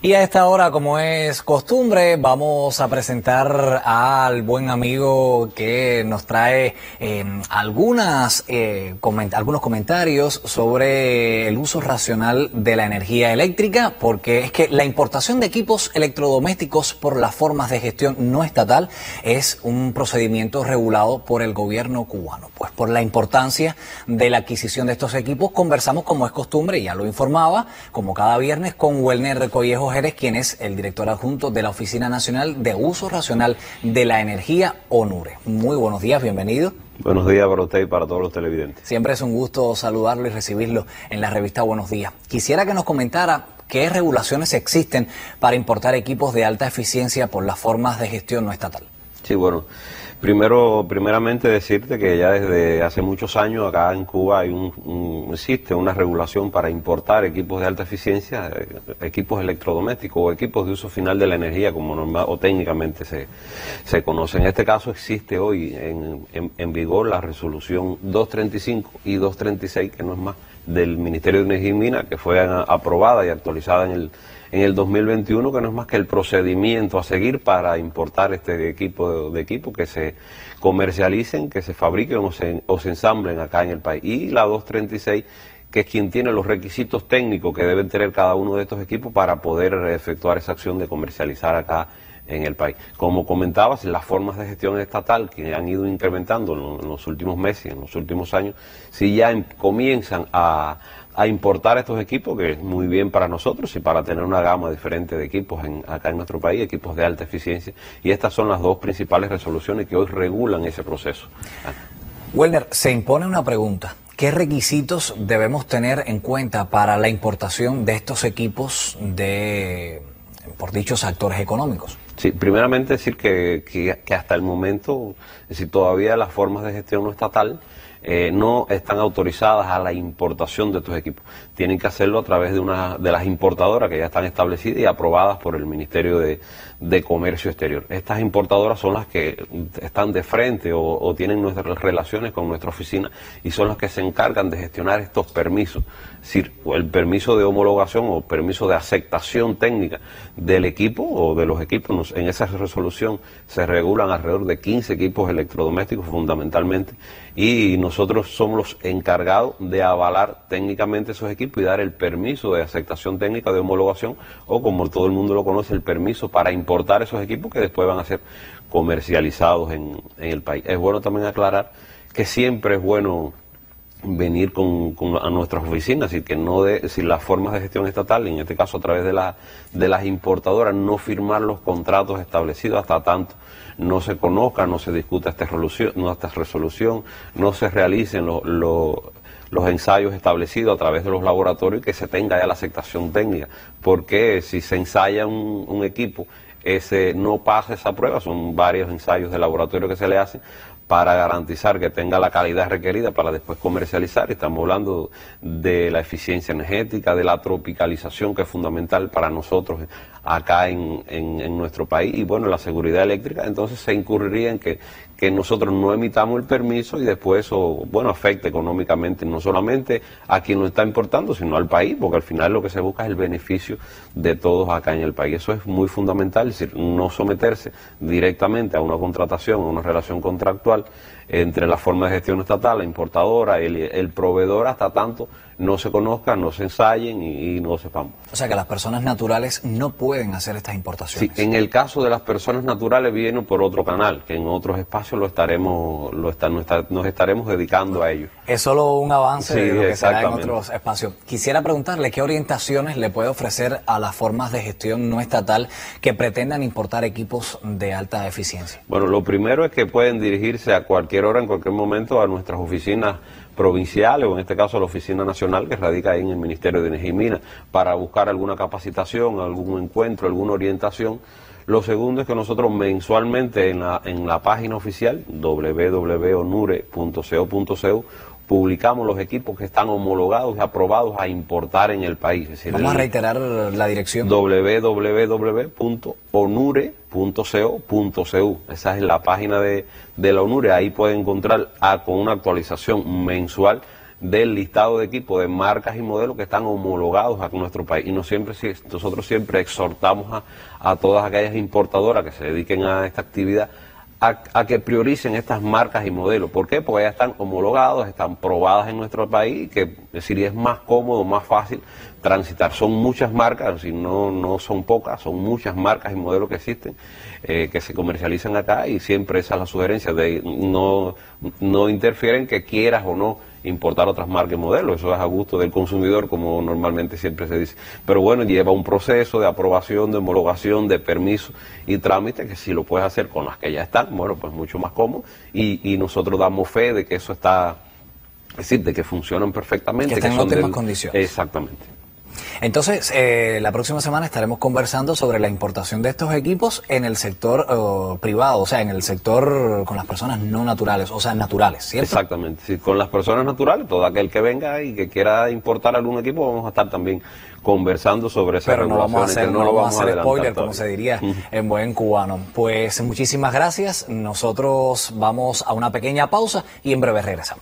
Y a esta hora, como es costumbre, vamos a presentar al buen amigo que nos trae algunas, eh, algunos comentarios sobre el uso racional de la energía eléctrica, porque es que la importación de equipos electrodomésticos por las formas de gestión no estatal es un procedimiento regulado por el gobierno cubano. Pues por la importancia de la adquisición de estos equipos, conversamos como es costumbre, ya lo informaba, como cada viernes con Welner Recollejo Jerez, quien es el director adjunto de la Oficina Nacional de Uso Racional de la Energía, ONURE. Muy buenos días, bienvenido. Buenos días para usted y para todos los televidentes. Siempre es un gusto saludarlo y recibirlo en la revista Buenos Días. Quisiera que nos comentara qué regulaciones existen para importar equipos de alta eficiencia por las formas de gestión no estatal. Sí, bueno, Primero, primeramente decirte que ya desde hace muchos años acá en Cuba hay un, existe una regulación para importar equipos de alta eficiencia, eh, equipos electrodomésticos o equipos de uso final de la energía, como normal o técnicamente se, se conoce. En este caso existe hoy en, en vigor la resolución 235 y 236, que no es más del Ministerio de Energía y Minas, que fue aprobada y actualizada en el en el 2021, que no es más que el procedimiento a seguir para importar este equipo de, equipo que se comercialicen, que se fabriquen o se, o se ensamblen acá en el país. Y la 236 que es quien tiene los requisitos técnicos que deben tener cada uno de estos equipos para poder efectuar esa acción de comercializar acá en el país. Como comentabas, las formas de gestión estatal que han ido incrementando en los últimos meses, en los últimos años, si ya em, comienzan a, importar estos equipos, que es muy bien para nosotros y para tener una gama diferente de equipos en, acá en nuestro país, equipos de alta eficiencia. Y estas son las dos principales resoluciones que hoy regulan ese proceso. Welner, se impone una pregunta. ¿Qué requisitos debemos tener en cuenta para la importación de estos equipos de, por dichos actores económicos? Sí, primeramente decir que, que, hasta el momento, es decir, todavía las formas de gestión no estatal eh, no están autorizadas a la importación de estos equipos. Tienen que hacerlo a través de una de las importadoras que ya están establecidas y aprobadas por el Ministerio de, Comercio Exterior. Estas importadoras son las que están de frente o, tienen nuestras relaciones con nuestra oficina y son las que se encargan de gestionar estos permisos. Es decir, el permiso de homologación o permiso de aceptación técnica del equipo o de los equipos. En esa resolución se regulan alrededor de 15 equipos electrodomésticos fundamentalmente y nosotros somos los encargados de avalar técnicamente esos equipos y dar el permiso de aceptación técnica de homologación o como todo el mundo lo conoce, el permiso para importar esos equipos que después van a ser comercializados en, el país. Es bueno también aclarar que siempre es bueno venir con, a nuestras oficinas y que no de, si las formas de gestión estatal, en este caso a través de, la, de las importadoras, no firmar los contratos establecidos hasta tanto no se conozca, no se discuta esta resolución, no, esta resolución, no se realicen los ensayos establecidos a través de los laboratorios y que se tenga ya la aceptación técnica. Porque si se ensaya un, un equipo ese no pasa esa prueba, son varios ensayos de laboratorio que se le hacen, para garantizar que tenga la calidad requerida para después comercializar. Estamos hablando de la eficiencia energética, de la tropicalización que es fundamental para nosotros acá en, en, nuestro país y bueno, la seguridad eléctrica. Entonces se incurriría en que, que nosotros no emitamos el permiso y después eso, bueno, afecte económicamente no solamente a quien lo está importando, sino al país, porque al final lo que se busca es el beneficio de todos acá en el país. Eso es muy fundamental, es decir, no someterse directamente a una contratación, a una relación contractual entre la forma de gestión estatal, la importadora, el, el proveedor, hasta tanto no se conozcan, no se ensayen y, no sepamos. O sea que las personas naturales no pueden hacer estas importaciones. Sí, en el caso de las personas naturales vienen por otro canal, que en otros espacios lo estaremos, lo nos estaremos dedicando a ello. Es solo un avance de lo que será en otros espacios. Quisiera preguntarle qué orientaciones le puede ofrecer a las formas de gestión no estatal que pretendan importar equipos de alta eficiencia. Bueno, lo primero es que pueden dirigirse a cualquier hora, en cualquier momento, a nuestras oficinas provinciales o en este caso a la Oficina Nacional que radica ahí en el Ministerio de Energía y Minas para buscar alguna capacitación, algún encuentro, alguna orientación. Lo segundo es que nosotros mensualmente en la, en la página oficial www.onure.co.co publicamos los equipos que están homologados y aprobados a importar en el país. Vamos a reiterar la dirección. www.onure.co.cu. Esa es la página de, de la ONURE. Ahí pueden encontrar con una actualización mensual del listado de equipos de marcas y modelos que están homologados a nuestro país. Y no siempre, nosotros siempre exhortamos a, todas aquellas importadoras que se dediquen a esta actividad a, que prioricen estas marcas y modelos. ¿Por qué? Porque ya están homologados, están probadas en nuestro país y que es es más cómodo, más fácil transitar. Son muchas marcas, si no, no son pocas, son muchas marcas y modelos que existen, eh, que se comercializan acá y siempre esa es la sugerencia de no, no interfieren que quieras o no importar otras marcas y modelos. Eso es a gusto del consumidor, como normalmente siempre se dice. Pero bueno, lleva un proceso de aprobación, de homologación, de permiso y trámite que si lo puedes hacer con las que ya están, bueno, pues mucho más cómodo. Y, y nosotros damos fe de que eso está, es decir, de que funcionan perfectamente. Que están en óptimas condiciones. Exactamente. Entonces, eh, la próxima semana estaremos conversando sobre la importación de estos equipos en el sector oh, privado, o sea, en el sector con las personas no naturales, o sea, naturales, ¿cierto? Exactamente, sí, con las personas naturales, todo aquel que venga y que quiera importar algún equipo, vamos a estar también conversando sobre esa Pero no vamos a hacer, no, vamos a hacer spoiler, como se diría en buen cubano. Pues muchísimas gracias, nosotros vamos a una pequeña pausa y en breve regresamos.